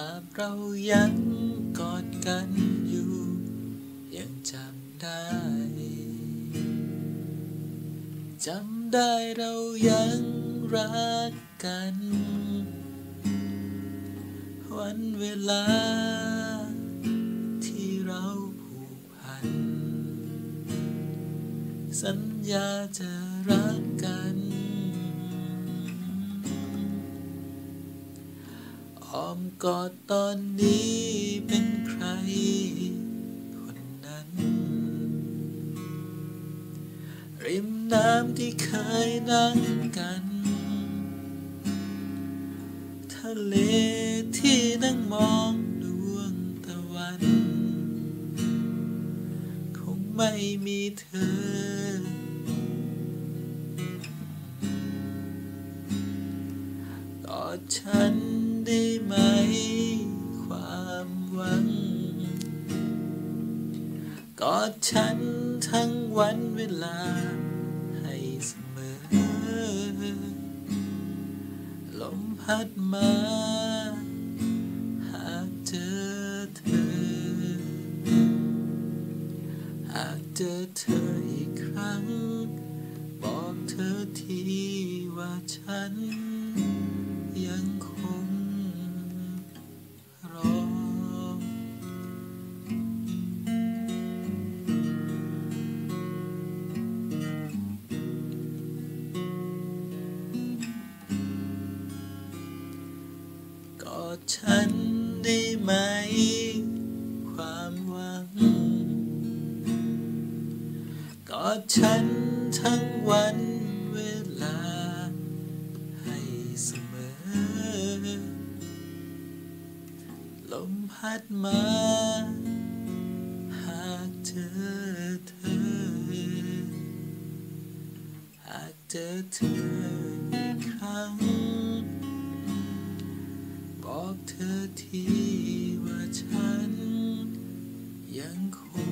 าพเรายังกอดกันอยู่ยังจำได้จำได้เรายังรักกัน วันเวลาที่เราผูกพัน สัญญาจะรักกัน อ้อมกอดตอนนี้เป็นใคร คนนั้น ริมน้ำที่เคยนั่งกัน ทะเลที่นั่งมองดวงตะวัน คงไม่มีเธอกอดฉัน ได้ไหมความหวัง กอดฉันทั้งวันเวลาให้เสมอ ลมพัดมา หากเจอเธอ หากเจอเธออีกครั้ง บอกเธอทีว่าฉัน ฉันได้ไหม ความหวังกอดฉันทั้งวันเวลา ให้เสมอ ลมพัดมา หากเจอเธอ หากเจอเธอ ธอทีว่าฉันยังคง